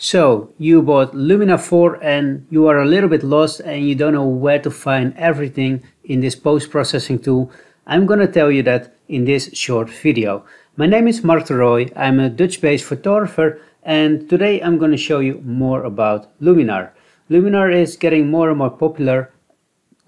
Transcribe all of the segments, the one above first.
So you bought Luminar 4 and you are a little bit lost and you don't know where to find everything in this post-processing tool. I'm gonna tell you that in this short video. My name is Mark Roy, I'm a Dutch-based photographer and today I'm gonna show you more about Luminar. Luminar is getting more and more popular.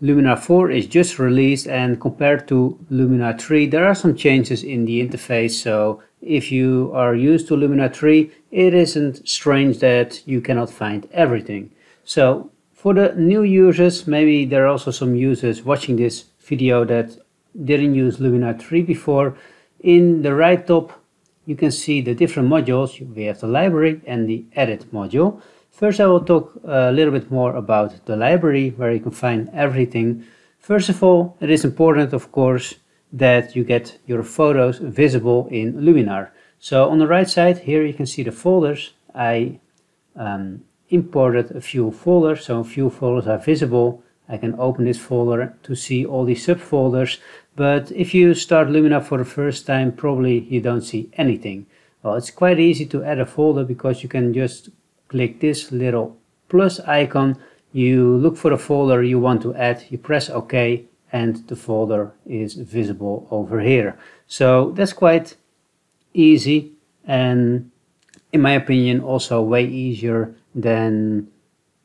Luminar 4 is just released and compared to Luminar 3 there are some changes in the interface so if you are used to Luminar 3, it isn't strange that you cannot find everything. So for the new users, maybe there are also some users watching this video that didn't use Luminar 3 before. In the right top, you can see the different modules. We have the library and the edit module. First, I will talk a little bit more about the library where you can find everything. First of all, it is important, of course, that you get your photos visible in Luminar. So on the right side here you can see the folders. I um, imported a few folders, so a few folders are visible. I can open this folder to see all these subfolders, but if you start Luminar for the first time, probably you don't see anything. Well, it's quite easy to add a folder because you can just click this little plus icon, you look for the folder you want to add, you press OK, and the folder is visible over here. So that's quite easy and in my opinion also way easier than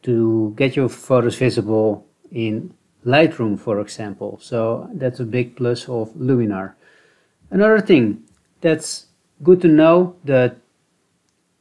to get your photos visible in Lightroom for example. So that's a big plus of Luminar. Another thing that's good to know, the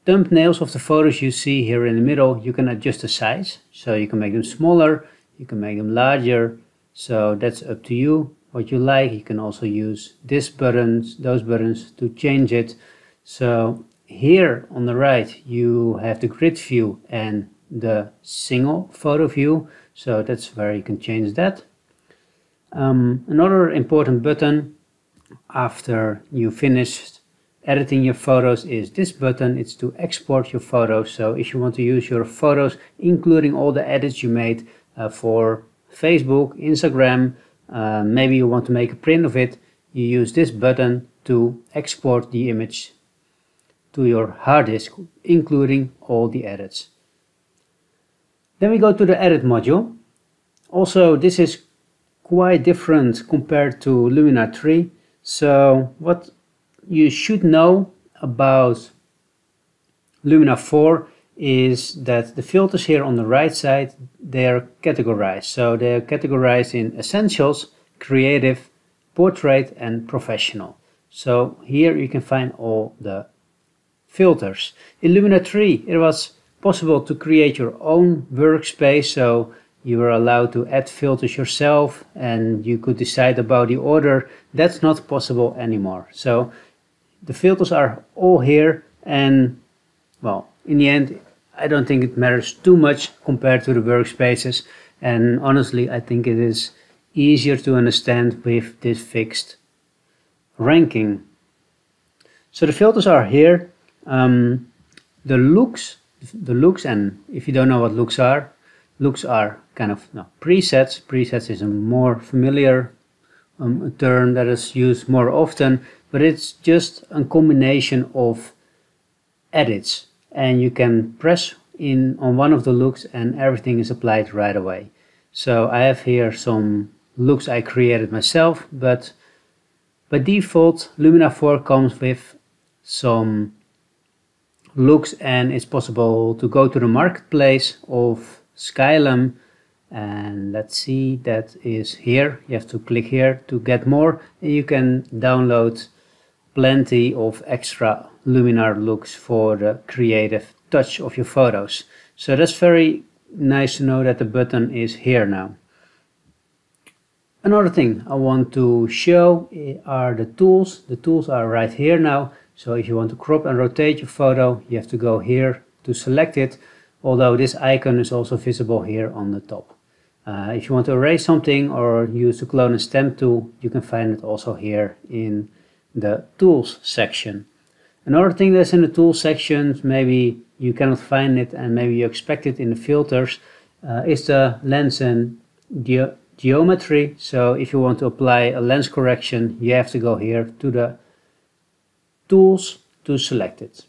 thumbnails of the photos you see here in the middle, you can adjust the size. So you can make them smaller, you can make them larger, so that's up to you what you like. You can also use this buttons those buttons to change it. So here on the right you have the grid view and the single photo view. So that's where you can change that. Um, another important button after you finished editing your photos is this button. It's to export your photos. So if you want to use your photos including all the edits you made uh, for Facebook, Instagram, uh, maybe you want to make a print of it, you use this button to export the image to your hard disk, including all the edits. Then we go to the edit module. Also, this is quite different compared to Luminar 3. So what you should know about Luminar 4 is that the filters here on the right side, they are categorized. So they are categorized in essentials, creative, portrait and professional. So here you can find all the filters. In Luminar 3 it was possible to create your own workspace so you were allowed to add filters yourself and you could decide about the order. That's not possible anymore. So the filters are all here and well in the end I don't think it matters too much compared to the workspaces and honestly I think it is easier to understand with this fixed ranking. So the filters are here. Um, the looks, the looks and if you don't know what looks are, looks are kind of no, presets. Presets is a more familiar um, term that is used more often, but it's just a combination of edits and you can press in on one of the looks and everything is applied right away. So I have here some looks I created myself, but by default Luminar 4 comes with some looks and it's possible to go to the marketplace of Skylum and let's see that is here. You have to click here to get more. And you can download plenty of extra Luminar looks for the creative touch of your photos. So that's very nice to know that the button is here now. Another thing I want to show are the tools. The tools are right here now. So if you want to crop and rotate your photo, you have to go here to select it. Although this icon is also visible here on the top. Uh, if you want to erase something or use the clone and stamp tool, you can find it also here in the tools section. Another thing that's in the tools section, maybe you cannot find it and maybe you expect it in the filters, uh, is the lens and ge geometry. So if you want to apply a lens correction, you have to go here to the tools to select it.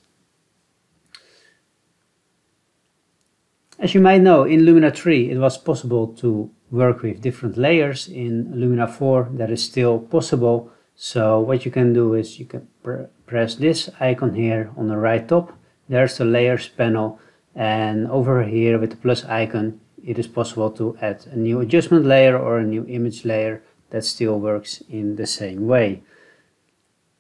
As you might know, in Luminar 3 it was possible to work with different layers. In Luminar 4 that is still possible. So what you can do is you can pr press this icon here on the right top. There's the layers panel and over here with the plus icon it is possible to add a new adjustment layer or a new image layer that still works in the same way.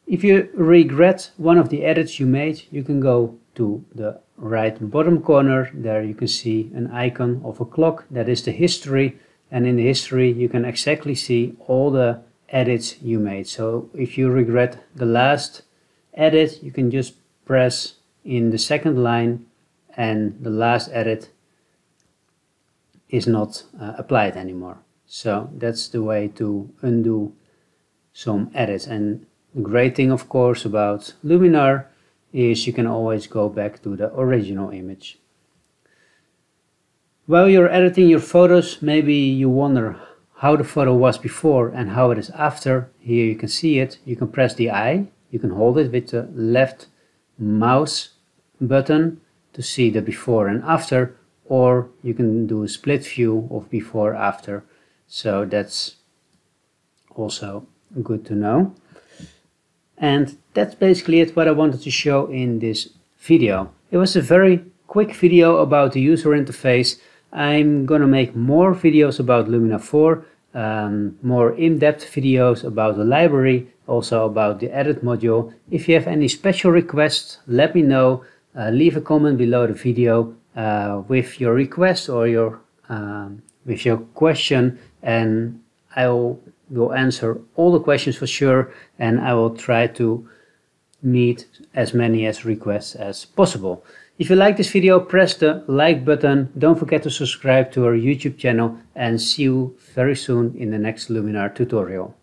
If you regret one of the edits you made, you can go to the right bottom corner. There you can see an icon of a clock. That is the history. And in the history, you can exactly see all the edits you made. So if you regret the last edit, you can just press in the second line and the last edit is not uh, applied anymore. So that's the way to undo some edits. And the great thing, of course, about Luminar is you can always go back to the original image. While you're editing your photos, maybe you wonder how the photo was before and how it is after. Here you can see it. You can press the eye. You can hold it with the left mouse button to see the before and after or you can do a split view of before after so that's also good to know and that's basically it what I wanted to show in this video it was a very quick video about the user interface I'm gonna make more videos about Luminar 4 um, more in-depth videos about the library also about the edit module if you have any special requests let me know uh, leave a comment below the video uh, with your request or your um, with your question and I will, will answer all the questions for sure and I will try to meet as many as requests as possible. If you like this video, press the like button. Don't forget to subscribe to our YouTube channel and see you very soon in the next Luminar tutorial.